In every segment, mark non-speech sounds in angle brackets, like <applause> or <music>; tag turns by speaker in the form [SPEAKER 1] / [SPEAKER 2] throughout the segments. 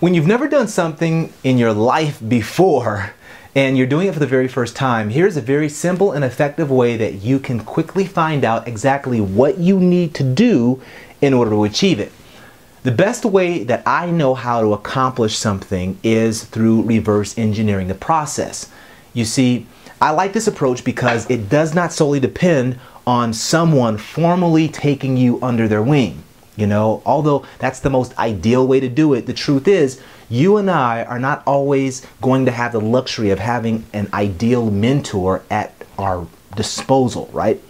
[SPEAKER 1] When you've never done something in your life before and you're doing it for the very first time, here's a very simple and effective way that you can quickly find out exactly what you need to do in order to achieve it. The best way that I know how to accomplish something is through reverse engineering the process. You see, I like this approach because it does not solely depend on someone formally taking you under their wing. You know, although that's the most ideal way to do it, the truth is you and I are not always going to have the luxury of having an ideal mentor at our disposal, right?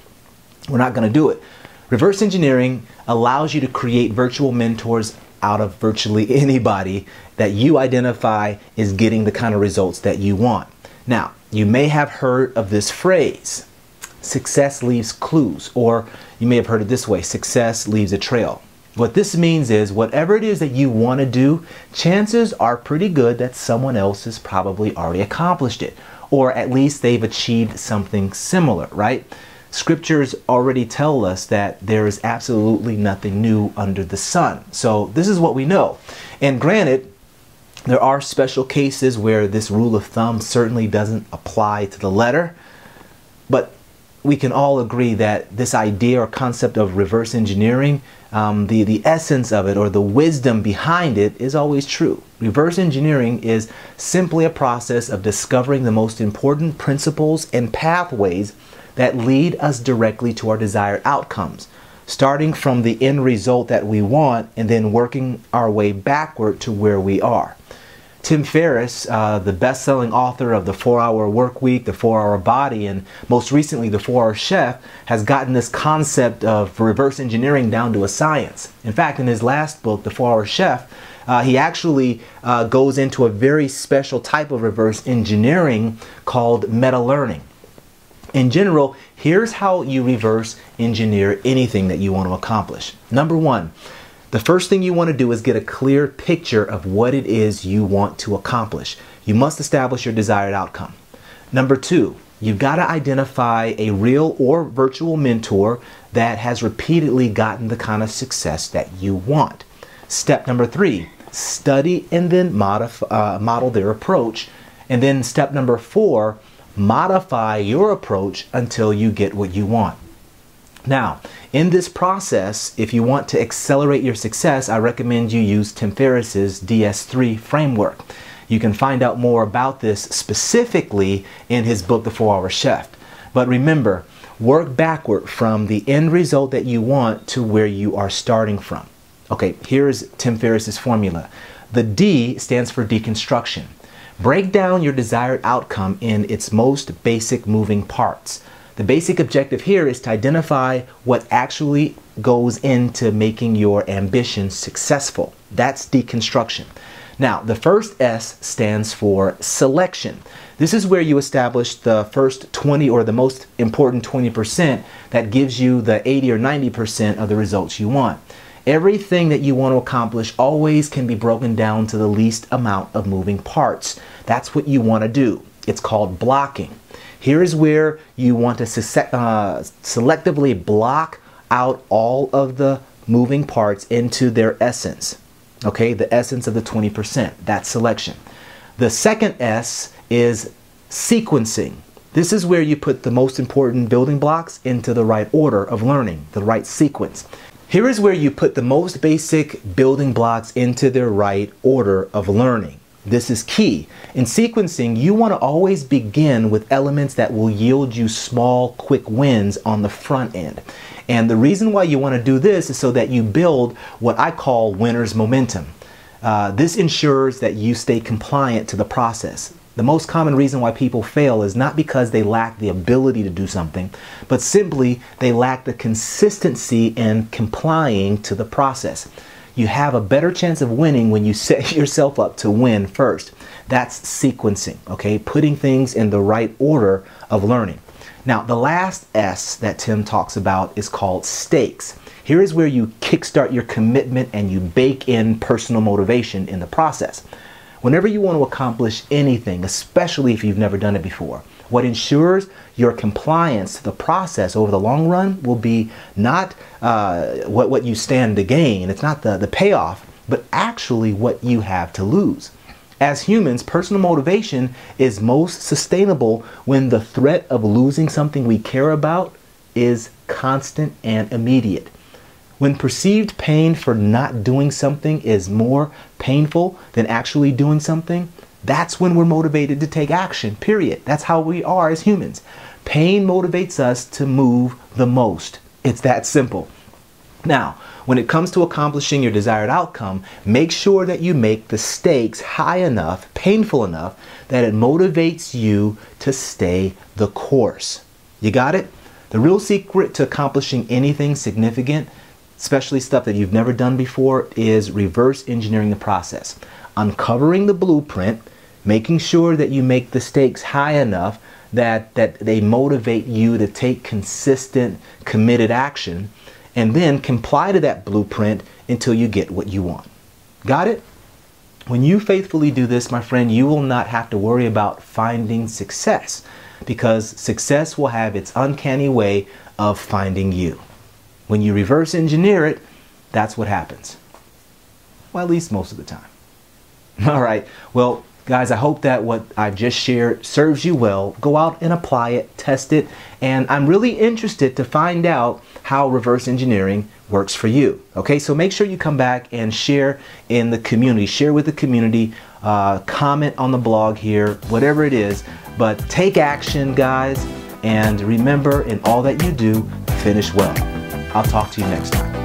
[SPEAKER 1] We're not going to do it. Reverse engineering allows you to create virtual mentors out of virtually <laughs> anybody that you identify is getting the kind of results that you want. Now, you may have heard of this phrase success leaves clues, or you may have heard it this way success leaves a trail. What this means is whatever it is that you want to do, chances are pretty good that someone else has probably already accomplished it, or at least they've achieved something similar, right? Scriptures already tell us that there is absolutely nothing new under the sun. So this is what we know. And granted, there are special cases where this rule of thumb certainly doesn't apply to the letter, but we can all agree that this idea or concept of reverse engineering, um, the, the essence of it or the wisdom behind it is always true. Reverse engineering is simply a process of discovering the most important principles and pathways that lead us directly to our desired outcomes, starting from the end result that we want and then working our way backward to where we are. Tim Ferriss, uh, the best selling author of The Four Hour Work Week, The Four Hour Body, and most recently The Four Hour Chef, has gotten this concept of reverse engineering down to a science. In fact, in his last book, The Four Hour Chef, uh, he actually uh, goes into a very special type of reverse engineering called meta learning. In general, here's how you reverse engineer anything that you want to accomplish. Number one, the first thing you want to do is get a clear picture of what it is you want to accomplish. You must establish your desired outcome. Number two, you've got to identify a real or virtual mentor that has repeatedly gotten the kind of success that you want. Step number three, study and then uh, model their approach. And then step number four, modify your approach until you get what you want. Now, in this process, if you want to accelerate your success, I recommend you use Tim Ferriss's DS3 framework. You can find out more about this specifically in his book, The 4 Hour Chef. But remember, work backward from the end result that you want to where you are starting from. Okay, here's Tim Ferriss's formula. The D stands for deconstruction. Break down your desired outcome in its most basic moving parts. The basic objective here is to identify what actually goes into making your ambition successful. That's deconstruction. Now, the first S stands for selection. This is where you establish the first 20 or the most important 20% that gives you the 80 or 90% of the results you want. Everything that you want to accomplish always can be broken down to the least amount of moving parts. That's what you want to do. It's called blocking. Here is where you want to uh, selectively block out all of the moving parts into their essence. Okay, the essence of the 20%, that selection. The second S is sequencing. This is where you put the most important building blocks into the right order of learning, the right sequence. Here is where you put the most basic building blocks into their right order of learning. This is key. In sequencing, you want to always begin with elements that will yield you small, quick wins on the front end. And the reason why you want to do this is so that you build what I call winner's momentum. Uh, this ensures that you stay compliant to the process. The most common reason why people fail is not because they lack the ability to do something, but simply they lack the consistency in complying to the process you have a better chance of winning when you <laughs> set yourself up to win first. That's sequencing, okay? Putting things in the right order of learning. Now, the last S that Tim talks about is called stakes. Here is where you kickstart your commitment and you bake in personal motivation in the process. Whenever you want to accomplish anything, especially if you've never done it before, what ensures your compliance to the process over the long run will be not uh, what, what you stand to gain. It's not the, the payoff, but actually what you have to lose. As humans, personal motivation is most sustainable when the threat of losing something we care about is constant and immediate. When perceived pain for not doing something is more painful than actually doing something, that's when we're motivated to take action, period. That's how we are as humans. Pain motivates us to move the most. It's that simple. Now, when it comes to accomplishing your desired outcome, make sure that you make the stakes high enough, painful enough, that it motivates you to stay the course. You got it? The real secret to accomplishing anything significant, especially stuff that you've never done before, is reverse engineering the process. Uncovering the blueprint, making sure that you make the stakes high enough that, that they motivate you to take consistent, committed action and then comply to that blueprint until you get what you want. Got it? When you faithfully do this, my friend, you will not have to worry about finding success because success will have its uncanny way of finding you. When you reverse engineer it, that's what happens. Well, at least most of the time. <laughs> All right. Well, Guys, I hope that what I just shared serves you well. Go out and apply it, test it, and I'm really interested to find out how reverse engineering works for you. Okay, so make sure you come back and share in the community, share with the community, uh, comment on the blog here, whatever it is. But take action, guys, and remember in all that you do, finish well. I'll talk to you next time.